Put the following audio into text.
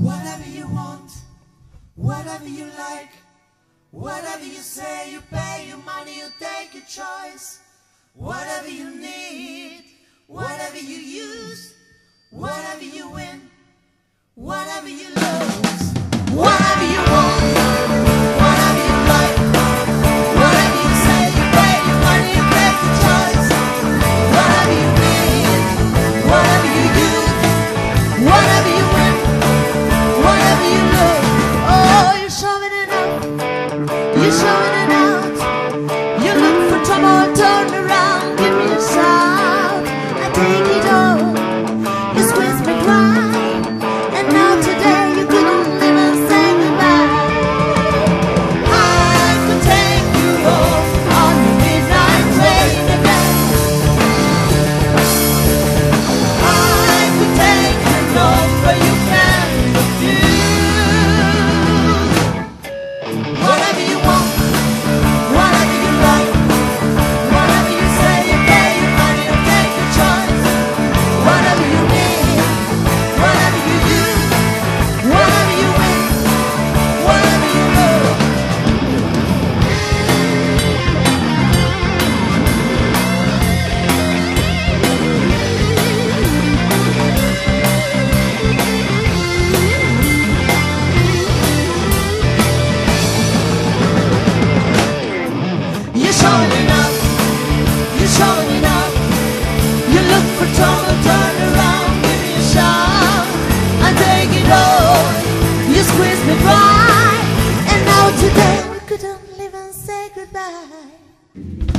Whatever you want, whatever you like, whatever you say, you pay your money, you take your choice. Whatever you need, whatever you use, whatever you win, whatever you lose, showing enough. You're showing enough. You look for trouble, turn around, give me a shot. I take it all. You squeeze me dry. And now today we couldn't live say goodbye.